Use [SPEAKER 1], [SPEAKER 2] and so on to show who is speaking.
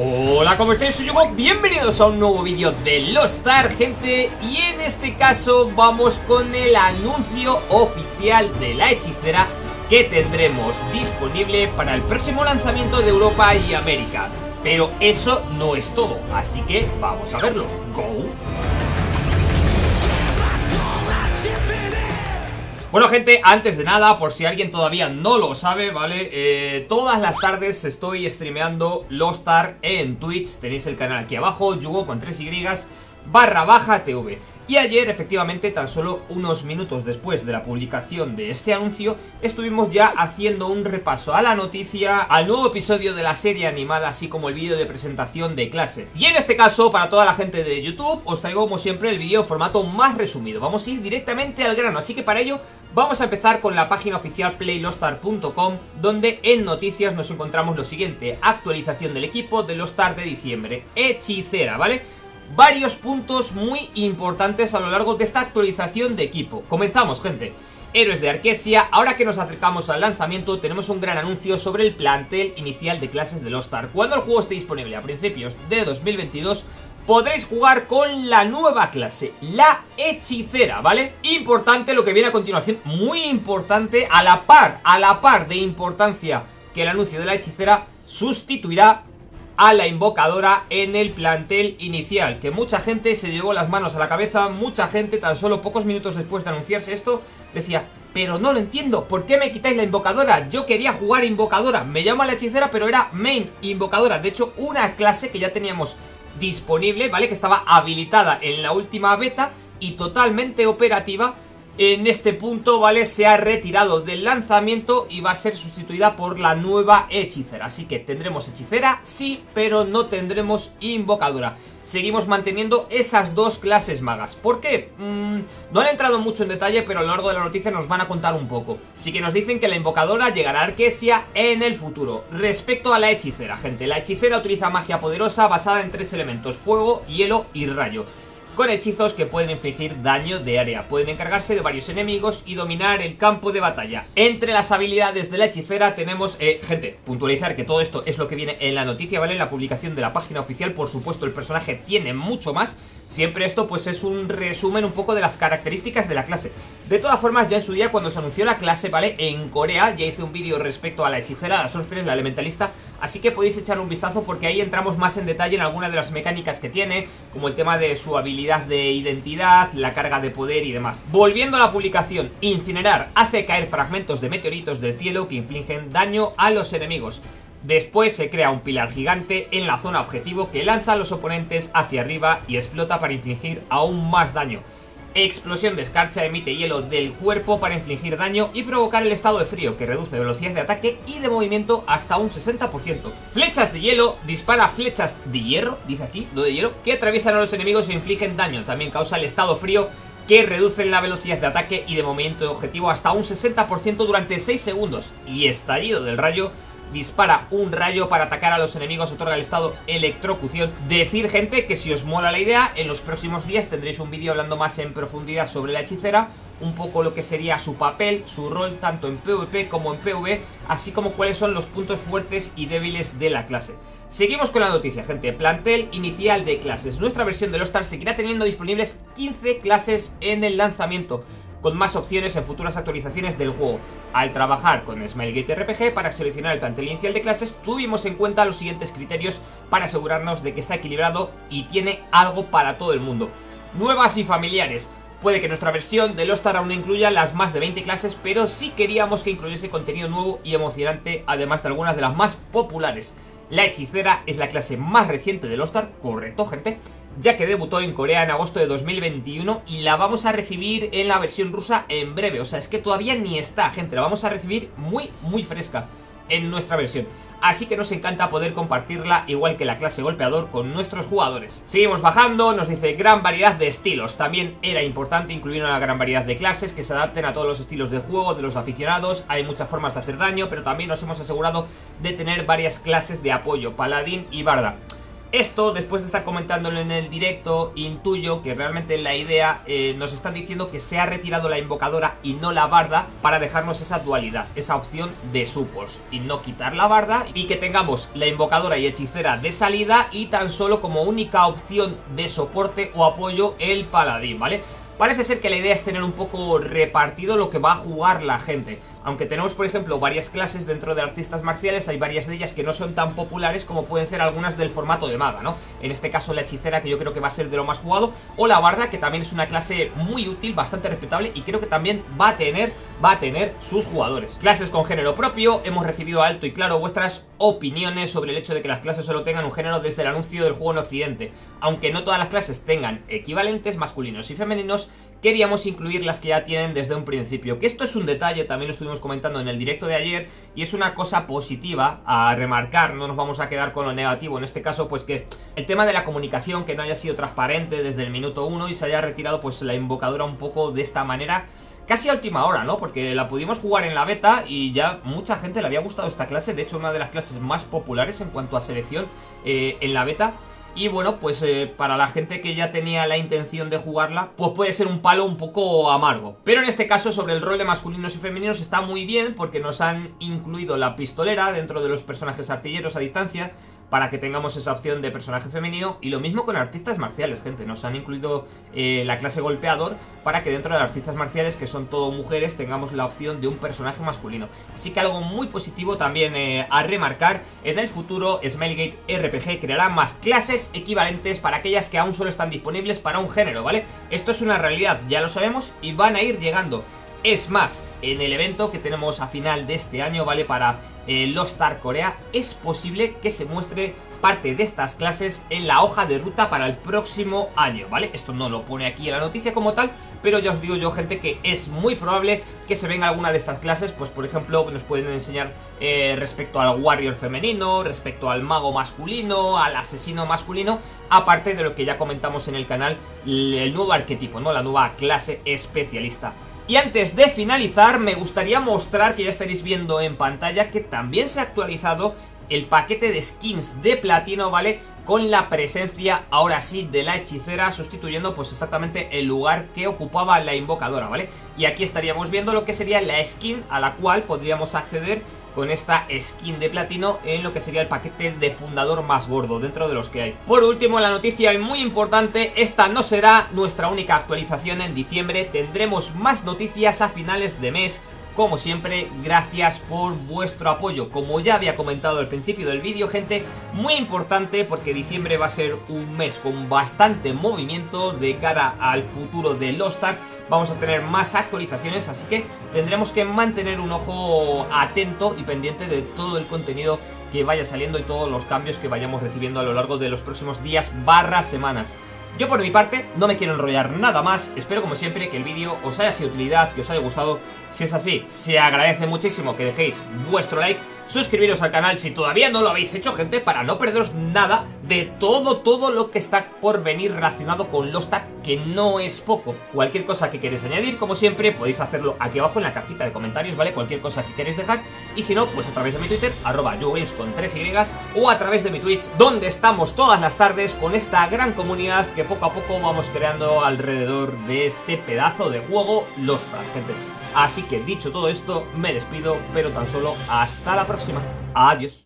[SPEAKER 1] Hola, ¿cómo estáis? Soy Yugo, bienvenidos a un nuevo vídeo de Lost Star, gente Y en este caso vamos con el anuncio oficial de la hechicera Que tendremos disponible para el próximo lanzamiento de Europa y América Pero eso no es todo, así que vamos a verlo ¡Go! Bueno gente, antes de nada, por si alguien todavía no lo sabe, ¿vale? Eh, todas las tardes estoy streameando Lost Star en Twitch Tenéis el canal aquí abajo, Yugo con 3 Y barra baja TV y ayer, efectivamente, tan solo unos minutos después de la publicación de este anuncio, estuvimos ya haciendo un repaso a la noticia, al nuevo episodio de la serie animada, así como el vídeo de presentación de clase. Y en este caso, para toda la gente de YouTube, os traigo como siempre el vídeo en formato más resumido. Vamos a ir directamente al grano, así que para ello vamos a empezar con la página oficial playlostar.com, donde en noticias nos encontramos lo siguiente, actualización del equipo de Lostar de diciembre, hechicera, ¿vale? Varios puntos muy importantes a lo largo de esta actualización de equipo. Comenzamos, gente. Héroes de Arquesia, ahora que nos acercamos al lanzamiento tenemos un gran anuncio sobre el plantel inicial de clases de Lost Star. Cuando el juego esté disponible a principios de 2022 podréis jugar con la nueva clase, la hechicera, ¿vale? Importante lo que viene a continuación, muy importante, a la par, a la par de importancia que el anuncio de la hechicera sustituirá a la invocadora en el plantel inicial Que mucha gente se llevó las manos a la cabeza Mucha gente tan solo pocos minutos después de anunciarse esto Decía, pero no lo entiendo ¿Por qué me quitáis la invocadora? Yo quería jugar invocadora Me llama la hechicera pero era main invocadora De hecho una clase que ya teníamos disponible ¿Vale? Que estaba habilitada en la última beta Y totalmente operativa en este punto, ¿vale? Se ha retirado del lanzamiento y va a ser sustituida por la nueva hechicera. Así que tendremos hechicera, sí, pero no tendremos invocadora. Seguimos manteniendo esas dos clases magas. ¿Por qué? Mm, no han entrado mucho en detalle, pero a lo largo de la noticia nos van a contar un poco. Sí que nos dicen que la invocadora llegará a Arquesia en el futuro. Respecto a la hechicera, gente, la hechicera utiliza magia poderosa basada en tres elementos, fuego, hielo y rayo con hechizos que pueden infligir daño de área. Pueden encargarse de varios enemigos y dominar el campo de batalla. Entre las habilidades de la hechicera tenemos, eh, gente, puntualizar que todo esto es lo que viene en la noticia, ¿vale? En la publicación de la página oficial, por supuesto el personaje tiene mucho más Siempre esto pues es un resumen un poco de las características de la clase. De todas formas ya en su día cuando se anunció la clase, ¿vale? En Corea ya hice un vídeo respecto a la hechicera, la sorceress, la elementalista. Así que podéis echar un vistazo porque ahí entramos más en detalle en algunas de las mecánicas que tiene Como el tema de su habilidad de identidad, la carga de poder y demás. Volviendo a la publicación, incinerar hace caer fragmentos de meteoritos del cielo que infligen daño a los enemigos Después se crea un pilar gigante en la zona objetivo que lanza a los oponentes hacia arriba y explota para infligir aún más daño. Explosión de escarcha emite hielo del cuerpo para infligir daño y provocar el estado de frío que reduce velocidad de ataque y de movimiento hasta un 60%. Flechas de hielo dispara flechas de hierro, dice aquí, no de hielo, que atraviesan a los enemigos e infligen daño. También causa el estado frío que reducen la velocidad de ataque y de movimiento de objetivo hasta un 60% durante 6 segundos. Y estallido del rayo dispara un rayo para atacar a los enemigos, otorga el estado electrocución. Decir, gente, que si os mola la idea, en los próximos días tendréis un vídeo hablando más en profundidad sobre la hechicera, un poco lo que sería su papel, su rol tanto en PvP como en PvE, así como cuáles son los puntos fuertes y débiles de la clase. Seguimos con la noticia, gente. Plantel inicial de clases. Nuestra versión de Lost Stars seguirá teniendo disponibles 15 clases en el lanzamiento con más opciones en futuras actualizaciones del juego. Al trabajar con Smilegate RPG para seleccionar el plantel inicial de clases, tuvimos en cuenta los siguientes criterios para asegurarnos de que está equilibrado y tiene algo para todo el mundo. Nuevas y familiares. Puede que nuestra versión de Lost Star aún incluya las más de 20 clases, pero sí queríamos que incluyese contenido nuevo y emocionante, además de algunas de las más populares. La hechicera es la clase más reciente de Lost Star, correcto gente, ya que debutó en Corea en agosto de 2021 y la vamos a recibir en la versión rusa en breve. O sea, es que todavía ni está, gente, la vamos a recibir muy, muy fresca en nuestra versión. Así que nos encanta poder compartirla igual que la clase golpeador con nuestros jugadores. Seguimos bajando, nos dice gran variedad de estilos. También era importante incluir una gran variedad de clases que se adapten a todos los estilos de juego de los aficionados. Hay muchas formas de hacer daño, pero también nos hemos asegurado de tener varias clases de apoyo, paladín y barda. Esto, después de estar comentándolo en el directo, intuyo que realmente la idea eh, nos está diciendo que se ha retirado la invocadora y no la barda para dejarnos esa dualidad, esa opción de supports y no quitar la barda y que tengamos la invocadora y hechicera de salida y tan solo como única opción de soporte o apoyo el paladín, ¿vale? Parece ser que la idea es tener un poco repartido lo que va a jugar la gente. Aunque tenemos, por ejemplo, varias clases dentro de artistas marciales, hay varias de ellas que no son tan populares como pueden ser algunas del formato de maga, ¿no? En este caso la hechicera, que yo creo que va a ser de lo más jugado, o la barda, que también es una clase muy útil, bastante respetable, y creo que también va a tener, va a tener sus jugadores. Clases con género propio, hemos recibido alto y claro vuestras opiniones sobre el hecho de que las clases solo tengan un género desde el anuncio del juego en Occidente. Aunque no todas las clases tengan equivalentes masculinos y femeninos, queríamos incluir las que ya tienen desde un principio. Que esto es un detalle, también lo estuvimos comentando en el directo de ayer, y es una cosa positiva a remarcar, no nos vamos a quedar con lo negativo en este caso, pues que el tema de la comunicación, que no haya sido transparente desde el minuto uno y se haya retirado pues la invocadora un poco de esta manera, casi a última hora, ¿no? Porque la pudimos jugar en la beta y ya mucha gente le había gustado esta clase, de hecho una de las clases más populares en cuanto a selección eh, en la beta y bueno, pues eh, para la gente que ya tenía la intención de jugarla, pues puede ser un palo un poco amargo. Pero en este caso, sobre el rol de masculinos y femeninos está muy bien porque nos han incluido la pistolera dentro de los personajes artilleros a distancia para que tengamos esa opción de personaje femenino y lo mismo con artistas marciales, gente, nos han incluido eh, la clase golpeador para que dentro de artistas marciales, que son todo mujeres, tengamos la opción de un personaje masculino. Así que algo muy positivo también eh, a remarcar, en el futuro Smilegate RPG creará más clases equivalentes para aquellas que aún solo están disponibles para un género, ¿vale? Esto es una realidad, ya lo sabemos, y van a ir llegando. Es más, en el evento que tenemos a final de este año, ¿vale? Para eh, Lost Star Corea, es posible que se muestre parte de estas clases en la hoja de ruta para el próximo año, ¿vale? Esto no lo pone aquí en la noticia como tal, pero ya os digo yo, gente, que es muy probable que se venga alguna de estas clases, pues por ejemplo, nos pueden enseñar eh, respecto al warrior femenino, respecto al mago masculino, al asesino masculino, aparte de lo que ya comentamos en el canal, el nuevo arquetipo, ¿no? La nueva clase especialista. Y antes de finalizar, me gustaría mostrar que ya estaréis viendo en pantalla que también se ha actualizado el paquete de skins de platino, ¿vale? Con la presencia, ahora sí, de la hechicera, sustituyendo pues exactamente el lugar que ocupaba la invocadora, ¿vale? Y aquí estaríamos viendo lo que sería la skin a la cual podríamos acceder con esta skin de platino en lo que sería el paquete de fundador más gordo dentro de los que hay. Por último, la noticia muy importante, esta no será nuestra única actualización en diciembre, tendremos más noticias a finales de mes como siempre, gracias por vuestro apoyo. Como ya había comentado al principio del vídeo, gente, muy importante porque diciembre va a ser un mes con bastante movimiento de cara al futuro de Lost Ark. Vamos a tener más actualizaciones, así que tendremos que mantener un ojo atento y pendiente de todo el contenido que vaya saliendo y todos los cambios que vayamos recibiendo a lo largo de los próximos días barra semanas. Yo por mi parte no me quiero enrollar nada más, espero como siempre que el vídeo os haya sido de utilidad, que os haya gustado. Si es así, se agradece muchísimo que dejéis vuestro like, suscribiros al canal si todavía no lo habéis hecho, gente, para no perderos nada de todo, todo lo que está por venir relacionado con los tag, que no es poco. Cualquier cosa que queréis añadir, como siempre, podéis hacerlo aquí abajo en la cajita de comentarios, ¿vale? Cualquier cosa que queréis dejar, y si no, pues a través de mi Twitter, arroba con 3 y o a través de mi Twitch, donde estamos todas las tardes con esta gran comunidad que poco a poco vamos creando alrededor de este pedazo de juego Lost Ark, gente. Así que dicho todo esto, me despido, pero tan solo hasta la próxima. Adiós.